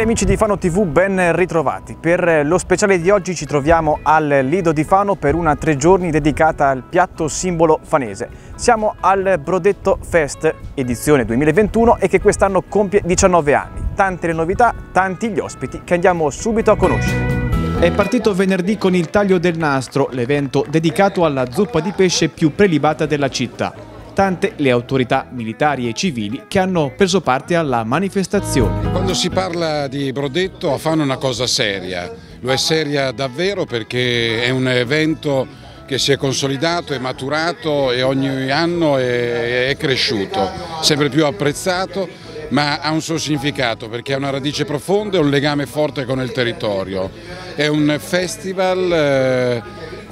Amici di Fano TV, ben ritrovati. Per lo speciale di oggi ci troviamo al Lido di Fano per una tre giorni dedicata al piatto simbolo fanese. Siamo al Brodetto Fest, edizione 2021 e che quest'anno compie 19 anni. Tante le novità, tanti gli ospiti che andiamo subito a conoscere. È partito venerdì con il taglio del nastro, l'evento dedicato alla zuppa di pesce più prelibata della città tante le autorità militari e civili che hanno preso parte alla manifestazione. Quando si parla di Brodetto è una cosa seria, lo è seria davvero perché è un evento che si è consolidato, è maturato e ogni anno è, è cresciuto, sempre più apprezzato ma ha un suo significato perché ha una radice profonda e un legame forte con il territorio. È un festival eh,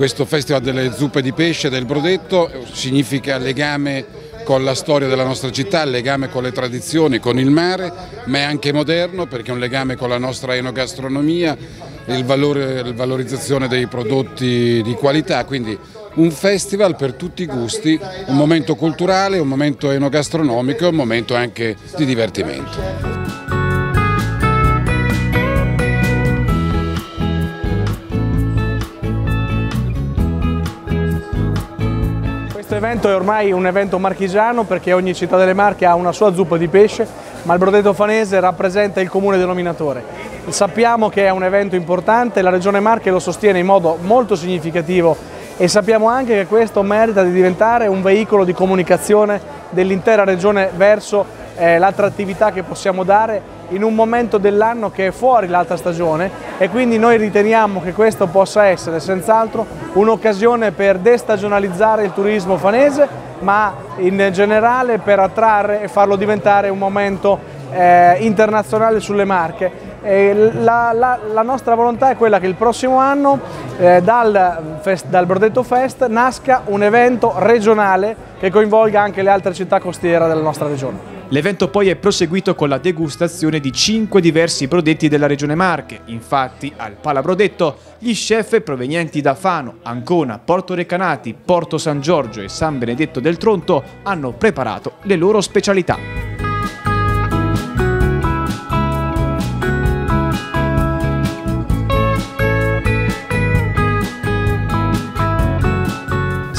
questo Festival delle zuppe di pesce del Brodetto significa legame con la storia della nostra città, legame con le tradizioni, con il mare, ma è anche moderno perché è un legame con la nostra enogastronomia, il valore, la valorizzazione dei prodotti di qualità, quindi un festival per tutti i gusti, un momento culturale, un momento enogastronomico e un momento anche di divertimento. Evento è ormai un evento marchigiano perché ogni città delle Marche ha una sua zuppa di pesce, ma il Brodetto Fanese rappresenta il comune denominatore. Sappiamo che è un evento importante, la Regione Marche lo sostiene in modo molto significativo e sappiamo anche che questo merita di diventare un veicolo di comunicazione dell'intera Regione verso eh, l'attrattività che possiamo dare in un momento dell'anno che è fuori l'alta stagione e quindi noi riteniamo che questo possa essere senz'altro un'occasione per destagionalizzare il turismo fanese ma in generale per attrarre e farlo diventare un momento eh, internazionale sulle Marche. La, la, la, nostra volontà è quella che il prossimo anno eh, dal, fest, dal Brodetto Fest nasca un evento regionale che coinvolga anche le altre città costiere della nostra regione. L'evento poi è proseguito con la degustazione di cinque diversi brodetti della regione Marche. Infatti al Palabrodetto gli chef provenienti da Fano, Ancona, Porto Recanati, Porto San Giorgio e San Benedetto del Tronto hanno preparato le loro specialità.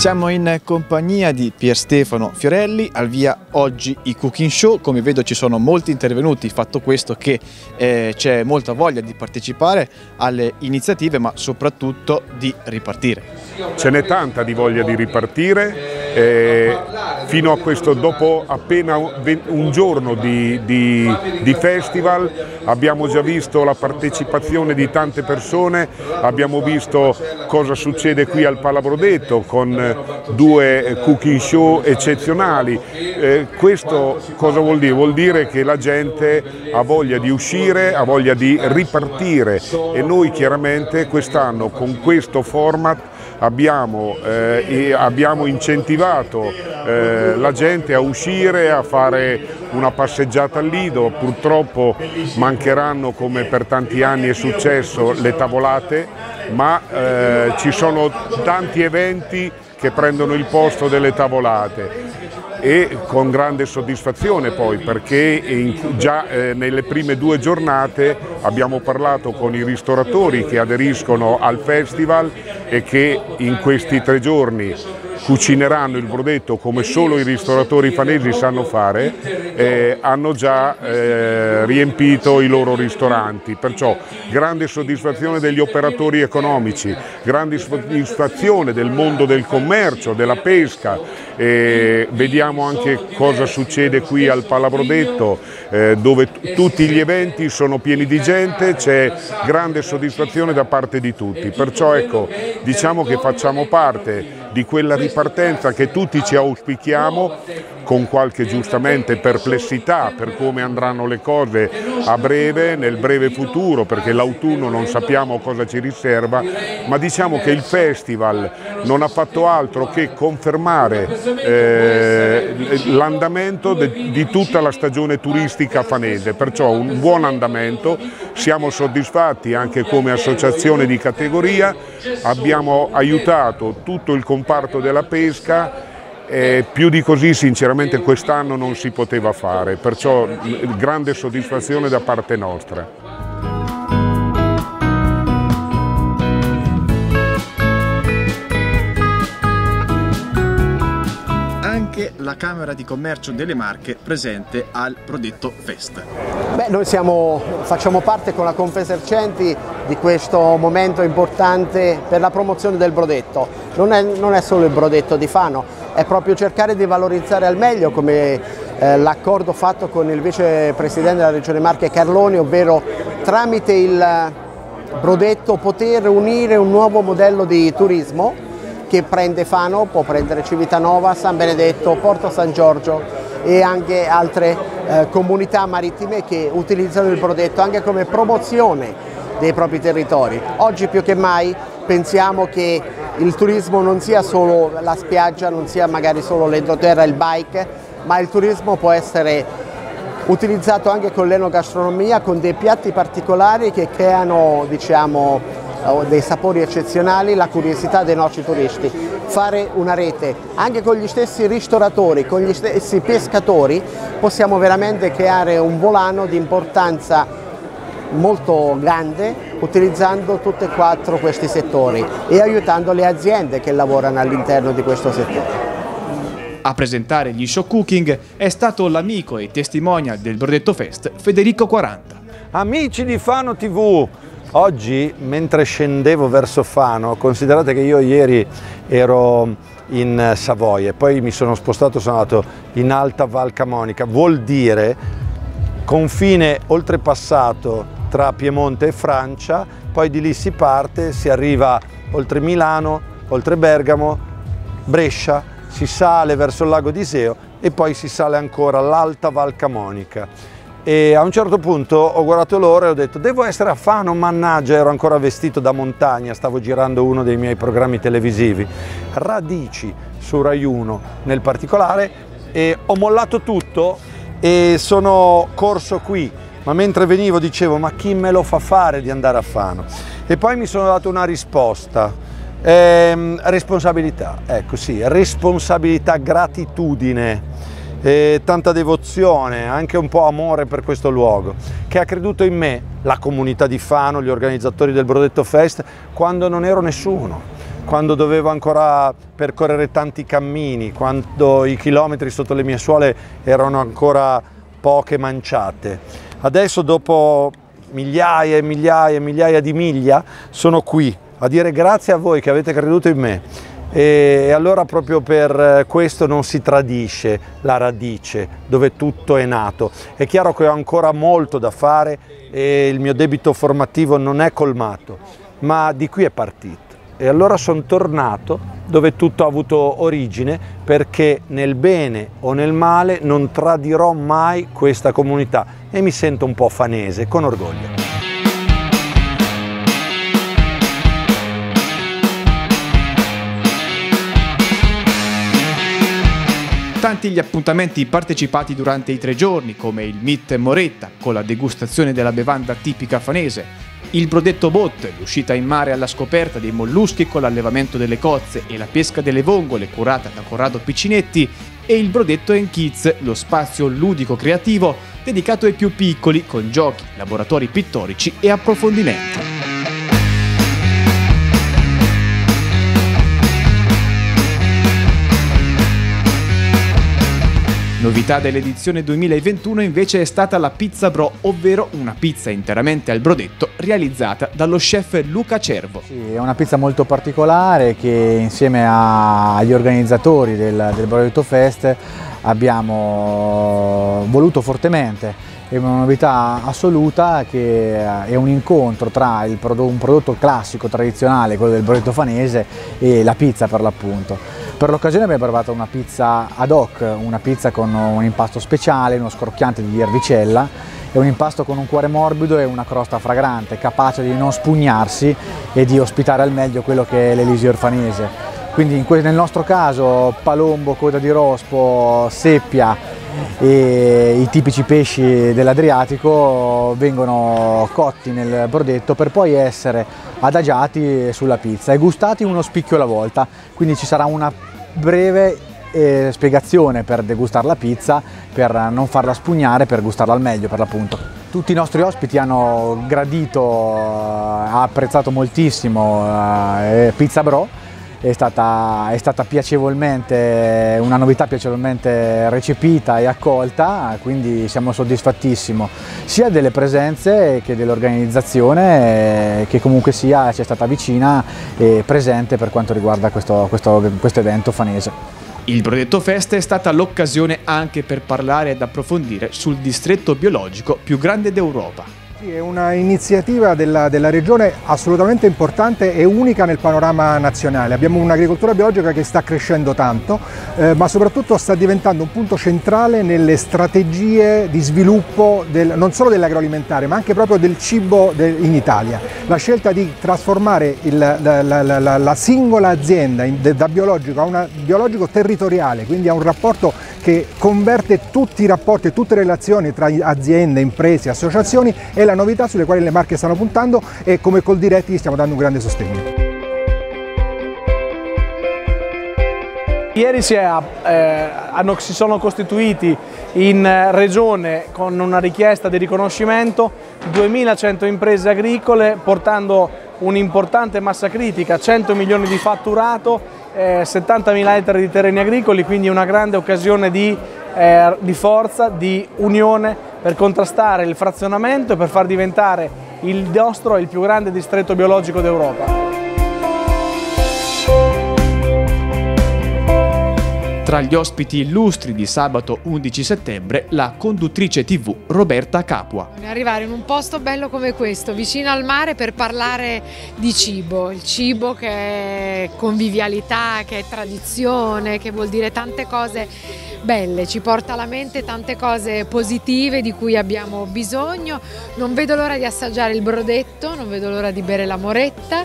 Siamo in compagnia di Pier Stefano Fiorelli, al via oggi i Cooking Show, come vedo ci sono molti intervenuti, fatto questo che eh, c'è molta voglia di partecipare alle iniziative ma soprattutto di ripartire. Ce n'è tanta di voglia di ripartire, eh, fino a questo, dopo appena un giorno di, di, di, festival abbiamo già visto la partecipazione di tante persone, abbiamo visto cosa succede qui al Palabrodetto con due cooking show eccezionali. Eh, questo cosa vuol dire? Vuol dire che la gente ha voglia di uscire, ha voglia di ripartire e noi chiaramente quest'anno con questo format abbiamo, eh, abbiamo incentivato eh, la gente a uscire, a fare una passeggiata al Lido, purtroppo mancheranno come per tanti anni è successo le tavolate, ma eh, ci sono tanti eventi che prendono il posto delle tavolate e con grande soddisfazione poi perché in, già eh, nelle prime due giornate abbiamo parlato con i ristoratori che aderiscono al festival e che in questi tre giorni cucineranno il brodetto come solo i ristoratori fanesi sanno fare, eh, hanno già eh, riempito i loro ristoranti. Perciò grande soddisfazione degli operatori economici, grande soddisfazione del mondo del commercio, della pesca. Eh, vediamo anche cosa succede qui al Palabrodetto eh, dove tutti gli eventi sono pieni di gente, c'è grande soddisfazione da parte di tutti. Perciò ecco, diciamo che facciamo parte di quella ripartenza che tutti ci auspichiamo con qualche giustamente perplessità per come andranno le cose a breve, nel breve futuro, perché l'autunno non sappiamo cosa ci riserva, ma diciamo che il festival non ha fatto altro che confermare eh, l'andamento di tutta la stagione turistica fanese, perciò un buon andamento, siamo soddisfatti anche come associazione di categoria, abbiamo aiutato tutto il comparto della pesca eh, più di così sinceramente quest'anno non si poteva fare, perciò grande soddisfazione da parte nostra. La Camera di Commercio delle Marche presente al Prodetto Fest. Beh, noi siamo, facciamo parte con la Confesercenti di questo momento importante per la promozione del brodetto. Non è, non è solo il brodetto di Fano, è proprio cercare di valorizzare al meglio come eh, l'accordo fatto con il vicepresidente della Regione Marche Carloni, ovvero tramite il brodetto poter unire un nuovo modello di turismo che prende Fano, può prendere Civitanova, San Benedetto, Porto San Giorgio e anche altre eh, comunità marittime che utilizzano il brodetto anche come promozione dei propri territori. Oggi più che mai pensiamo che il turismo non sia solo la spiaggia, non sia magari solo l'entroterra il bike, ma il turismo può essere utilizzato anche con l'enogastronomia, con dei piatti particolari che creano diciamo, dei sapori eccezionali, la curiosità dei nostri turisti. Fare una rete anche con gli stessi ristoratori, con gli stessi pescatori, possiamo veramente creare un volano di importanza molto grande utilizzando tutti e quattro questi settori e aiutando le aziende che lavorano all'interno di questo settore. A presentare gli show cooking è stato l'amico e testimonial del Brodetto Fest Federico 40. Amici di Fano TV, oggi mentre scendevo verso Fano, considerate che io ieri ero in Savoia e poi mi sono spostato, sono andato in Alta Val Camonica, vuol dire confine oltrepassato tra Piemonte e Francia, poi di lì si parte, si arriva oltre Milano, oltre Bergamo, Brescia, si sale verso il lago di Iseo e poi si sale ancora all'Alta Val Camonica. E a un certo punto ho guardato l'ora e ho detto devo essere a Fano, mannaggia, ero ancora vestito da montagna, stavo girando uno dei miei programmi televisivi, Radici su Rai 1 nel particolare e ho mollato tutto e sono corso qui, ma mentre venivo dicevo ma chi me lo fa fare di andare a Fano? E poi mi sono dato una risposta, eh, responsabilità, ecco sì, responsabilità, gratitudine, eh, tanta devozione, anche un po' amore per questo luogo, che ha creduto in me, la comunità di Fano, gli organizzatori del Brodetto Fest, quando non ero nessuno, quando dovevo ancora percorrere tanti cammini, quando i chilometri sotto le mie suole erano ancora poche manciate. Adesso dopo migliaia e migliaia e migliaia di miglia sono qui a dire grazie a voi che avete creduto in me. E allora proprio per questo non si tradisce la radice dove tutto è nato. È chiaro che ho ancora molto da fare e il mio debito formativo non è colmato, ma di qui è partito. E allora sono tornato dove tutto ha avuto origine perché nel bene o nel male non tradirò mai questa comunità e mi sento un po' fanese, con orgoglio. Tanti gli appuntamenti partecipati durante i tre giorni, come il Meet Moretta, con la degustazione della bevanda tipica fanese, il Brodetto Boat, l'uscita in mare alla scoperta dei molluschi con l'allevamento delle cozze e la pesca delle vongole curata da Corrado Piccinetti, e il Brodetto Kids, lo spazio ludico-creativo dedicato ai più piccoli con giochi, laboratori pittorici e approfondimenti. Novità dell'edizione 2021 invece è stata la Pizza Bro, ovvero una pizza interamente al brodetto realizzata dallo chef Luca Cervo. Sì, è una pizza molto particolare che insieme agli organizzatori del, del Brodetto Fest abbiamo voluto fortemente è una novità assoluta che è un incontro tra prodotto, un prodotto classico, tradizionale, quello del brodetto fanese e la pizza per l'appunto. Per l'occasione abbiamo provato una pizza ad hoc, una pizza con un impasto speciale, uno scrocchiante di ervicella e un impasto con un cuore morbido e una crosta fragrante, capace di non spugnarsi e di ospitare al meglio quello che è l'Elisio orfanese. Quindi nel nostro caso palombo, coda di rospo, seppia e i tipici pesci dell'Adriatico vengono cotti nel brodetto per poi essere adagiati sulla pizza e gustati uno spicchio alla volta, quindi ci sarà una breve eh, spiegazione per degustare la pizza, per non farla spugnare, per gustarla al meglio per l'appunto. Tutti i nostri ospiti hanno gradito, ha apprezzato moltissimo eh, Pizza Bro è stata, è stata piacevolmente, una novità piacevolmente recepita e accolta, quindi siamo soddisfattissimi sia delle presenze che dell'organizzazione che comunque sia ci stata vicina e presente per quanto riguarda questo, questo, questo evento fanese. Il Brodetto Fest è stata l'occasione anche per parlare ed approfondire sul distretto biologico più grande d'Europa. È un'iniziativa della, della, regione assolutamente importante e unica nel panorama nazionale. Abbiamo un'agricoltura biologica che sta crescendo tanto, eh, ma soprattutto sta diventando un punto centrale nelle strategie di sviluppo del, non solo dell'agroalimentare, ma anche proprio del cibo in Italia. La scelta di trasformare il, la, la, la, la, singola azienda in, da biologico a un biologico territoriale, quindi a un rapporto che converte tutti i rapporti e tutte le relazioni tra aziende, imprese, associazioni, è la novità sulle quali le marche stanno puntando e come col diretti stiamo dando un grande sostegno. Ieri si, è, eh, hanno, si, sono costituiti in regione con una richiesta di riconoscimento 2100 imprese agricole portando un'importante massa critica, 100 milioni di fatturato, eh, 70.000 ettari di terreni agricoli, quindi una grande occasione di, eh, di forza, di unione per contrastare il frazionamento e per far diventare il nostro il più grande distretto biologico d'Europa. Tra gli ospiti illustri di sabato 11 settembre, la conduttrice tv Roberta Capua. Arrivare in un posto bello come questo, vicino al mare, per parlare di cibo. Il cibo che è convivialità, che è tradizione, che vuol dire tante cose belle, ci porta alla mente tante cose positive di cui abbiamo bisogno. Non vedo l'ora di assaggiare il brodetto, non vedo l'ora di bere la moretta,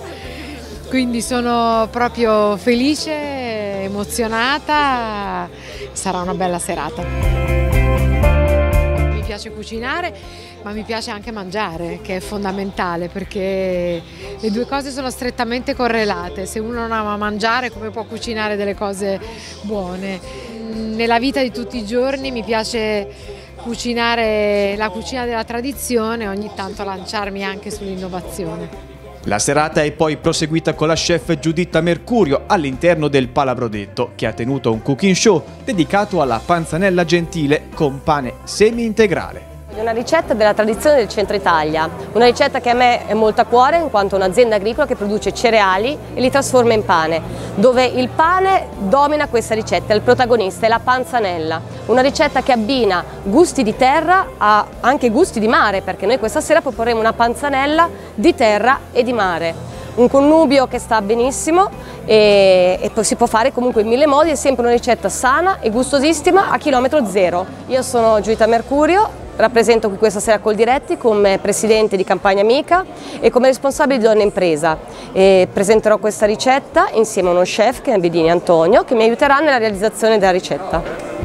quindi sono proprio felice emozionata, sarà una bella serata. Mi piace cucinare, ma mi piace anche mangiare, che è fondamentale perché le due cose sono strettamente correlate. Se uno non ama mangiare, come può cucinare delle cose buone? Nella vita di tutti i giorni mi piace cucinare la cucina della tradizione e ogni tanto lanciarmi anche sull'innovazione. La serata è poi proseguita con la chef Giuditta Mercurio all'interno del Palabrodetto, che ha tenuto un cooking show dedicato alla panzanella gentile con pane semi-integrale. È una ricetta della tradizione del centro Italia, una ricetta che a me è molto a cuore in quanto un'azienda agricola che produce cereali e li trasforma in pane, dove il pane domina questa ricetta, il protagonista è la panzanella, una ricetta che abbina gusti di terra a anche gusti di mare, perché noi questa sera proporremo una panzanella di terra e di mare. Un connubio che sta benissimo e, e, si può fare comunque in mille modi, è sempre una ricetta sana e gustosissima a chilometro zero. Io sono Giuditta Mercurio, rappresento qui questa sera Coldiretti come presidente di Campagna Amica e come responsabile di Donna Impresa. E presenterò questa ricetta insieme a uno chef che è Bedini Antonio che mi aiuterà nella realizzazione della ricetta.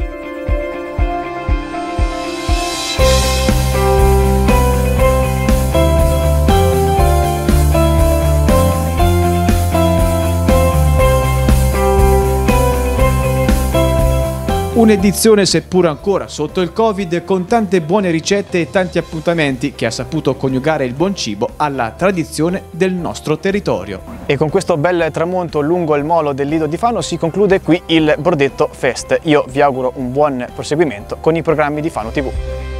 Un'edizione seppur ancora sotto il Covid con tante buone ricette e tanti appuntamenti che ha saputo coniugare il buon cibo alla tradizione del nostro territorio. E con questo bel tramonto lungo il molo del Lido di Fano si conclude qui il Brodetto Fest. Io vi auguro un buon proseguimento con i programmi di Fano TV.